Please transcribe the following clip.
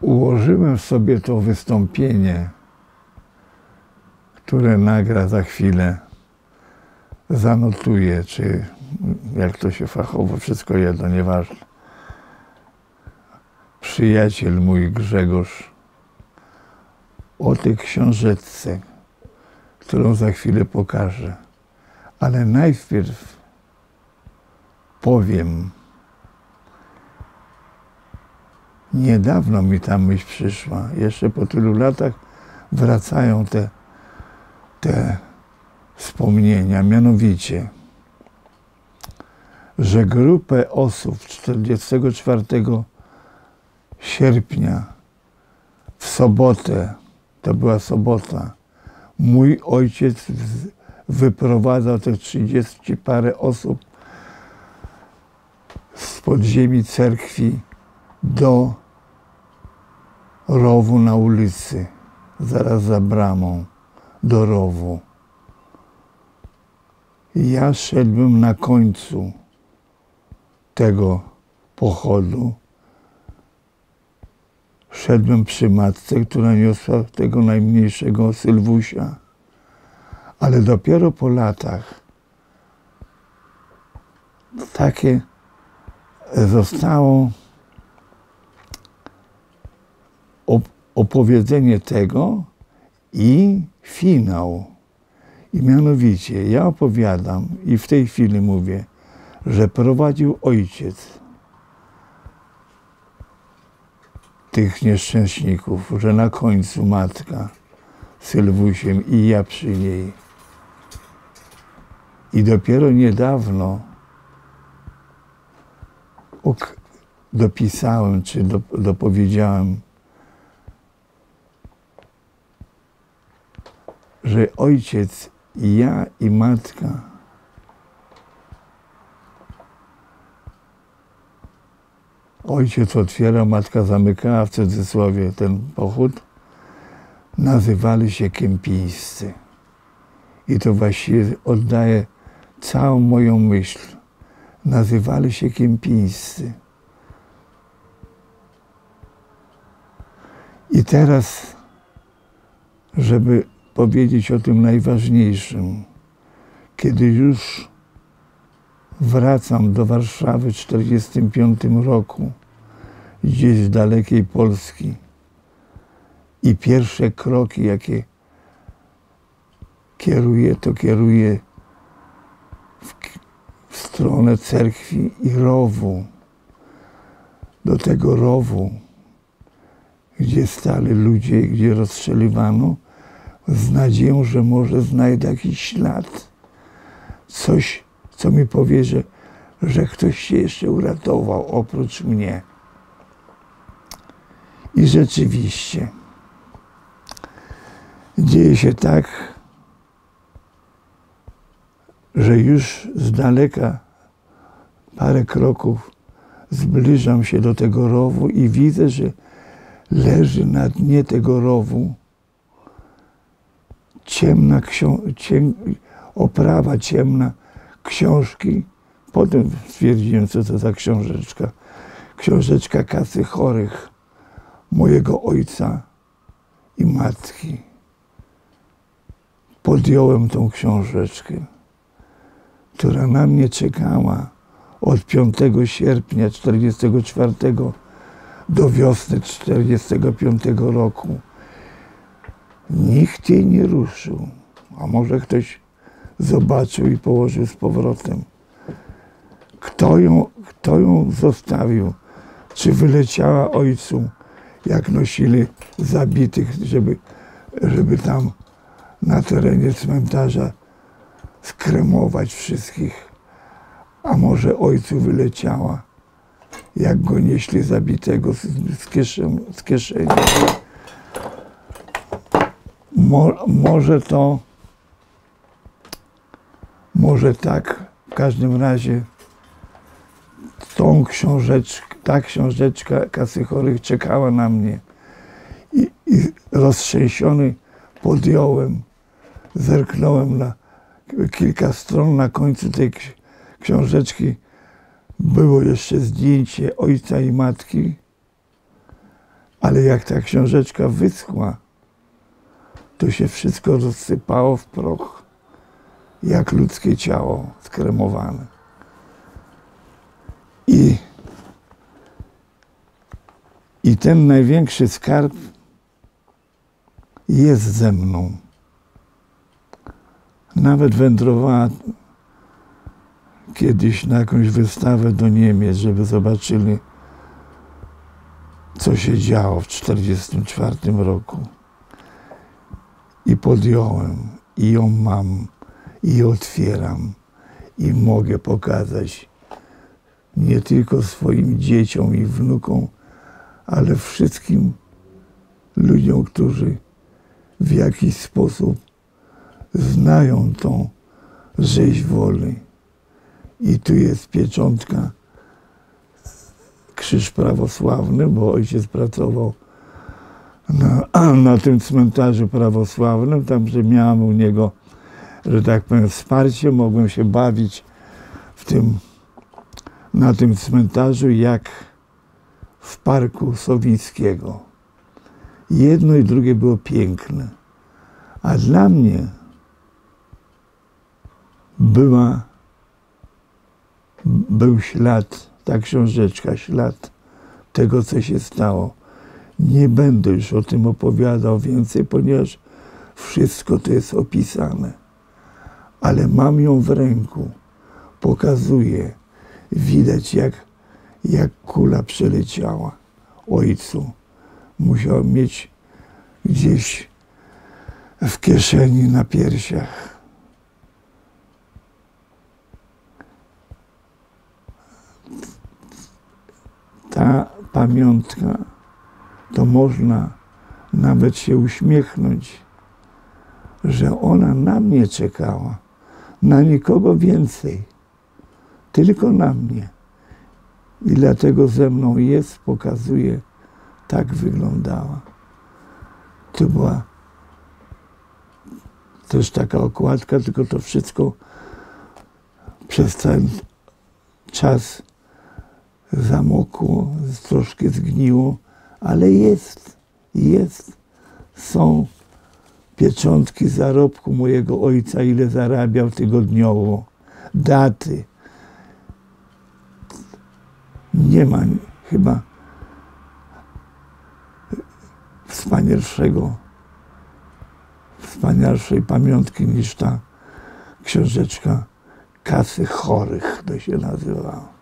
ułożyłem sobie to wystąpienie, które nagra za chwilę, zanotuję, czy jak to się fachowo, wszystko jedno, nieważne. Przyjaciel mój Grzegorz o tej książeczce, którą za chwilę pokażę. Ale najpierw powiem, niedawno mi ta myśl przyszła, jeszcze po tylu latach wracają te, te wspomnienia, mianowicie, że grupę osób 44 sierpnia w sobotę, to była sobota, mój ojciec wyprowadzał tych 30 parę osób z podziemi cerkwi do rowu na ulicy, zaraz za bramą, do rowu. Ja szedłem na końcu tego pochodu. Szedłem przy matce, która niosła tego najmniejszego Sylwusia. Ale dopiero po latach takie zostało opowiedzenie tego i finał. I mianowicie ja opowiadam i w tej chwili mówię, że prowadził ojciec tych nieszczęśników, że na końcu matka Sylwusiem i ja przy niej. I dopiero niedawno dopisałem, czy dopowiedziałem, że ojciec i ja i matka ojciec otwiera, matka zamykała w cudzysłowie ten pochód, nazywali się kępińscy. I to właściwie oddaje całą moją myśl. Nazywali się kępińscy. I teraz, żeby powiedzieć o tym najważniejszym. Kiedy już wracam do Warszawy w 1945 roku, gdzieś z dalekiej Polski i pierwsze kroki, jakie kieruję, to kieruję w, w stronę cerkwi i rowu. Do tego rowu, gdzie stali ludzie, gdzie rozstrzeliwano, z nadzieją, że może znajdę jakiś ślad, coś, co mi powie, że, że ktoś się jeszcze uratował oprócz mnie. I rzeczywiście dzieje się tak, że już z daleka parę kroków zbliżam się do tego rowu i widzę, że leży na dnie tego rowu ciemna ciem, oprawa ciemna książki. Potem stwierdziłem, co to za książeczka. Książeczka kasy chorych mojego ojca i matki. Podjąłem tą książeczkę, która na mnie czekała od 5 sierpnia 1944 do wiosny 1945 roku. Nikt jej nie ruszył. A może ktoś zobaczył i położył z powrotem. Kto ją, kto ją zostawił? Czy wyleciała ojcu, jak nosili zabitych, żeby, żeby tam na terenie cmentarza skremować wszystkich? A może ojcu wyleciała, jak go nieśli zabitego z, z, kieszeni, z kieszeni? Mo, może to, może tak, w każdym razie tą książeczkę, ta książeczka Kasy Chorych czekała na mnie. I, i roztrzęsiony podjąłem, zerknąłem na kilka stron, na końcu tej książeczki było jeszcze zdjęcie ojca i matki. Ale jak ta książeczka wyschła, to się wszystko rozsypało w proch, jak ludzkie ciało skremowane. I, I ten największy skarb jest ze mną. Nawet wędrowała kiedyś na jakąś wystawę do Niemiec, żeby zobaczyli, co się działo w 1944 roku. I podjąłem, i ją mam, i otwieram, i mogę pokazać nie tylko swoim dzieciom i wnukom, ale wszystkim ludziom, którzy w jakiś sposób znają tą rzeź woli. I tu jest pieczątka, krzyż prawosławny, bo ojciec pracował na, na tym cmentarzu prawosławnym, tam, że miałem u niego, że tak powiem, wsparcie, mogłem się bawić w tym, na tym cmentarzu jak w parku Sowińskiego. Jedno i drugie było piękne. A dla mnie była, był ślad, ta książeczka, ślad tego, co się stało. Nie będę już o tym opowiadał więcej, ponieważ wszystko to jest opisane. Ale mam ją w ręku, pokazuję, widać jak, jak kula przeleciała ojcu. Musiał mieć gdzieś w kieszeni na piersiach. Ta pamiątka można nawet się uśmiechnąć, że ona na mnie czekała, na nikogo więcej, tylko na mnie. I dlatego ze mną jest, pokazuje, tak wyglądała. To była też taka okładka, tylko to wszystko przez ten czas zamokło, troszkę zgniło, ale jest, jest. Są pieczątki zarobku mojego ojca, ile zarabiał tygodniowo, daty. Nie ma chyba wspanialszego, wspanialszej pamiątki niż ta książeczka kasy chorych, to się nazywała.